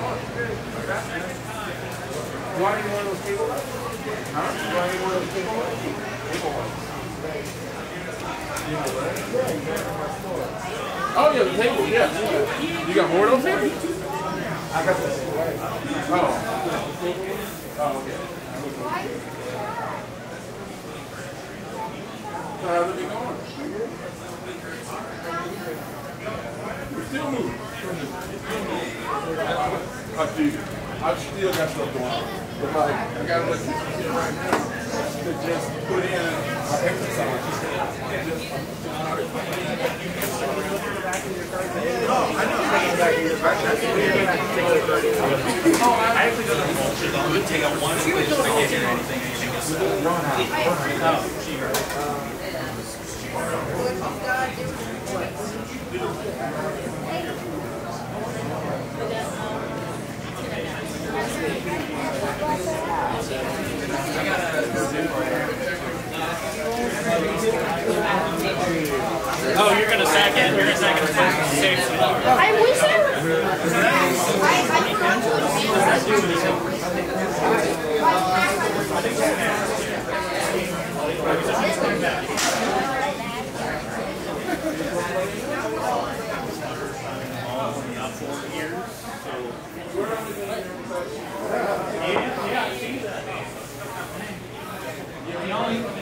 You more of those table ones? Huh? Of those table ones? Table ones. Oh, yeah, the table, yeah. You got more of those tables? I got this. Oh. Oh, okay. So how's it been going? Still moving. I do. I still got stuff going on. But like, I got to look right now to just put in my exercise. No, I actually don't know. I'm going to take out one. I can't hear anything. Oh, you're gonna sack it? You're gonna sack it save some. I wish I would. I, I forgot to four years. So The only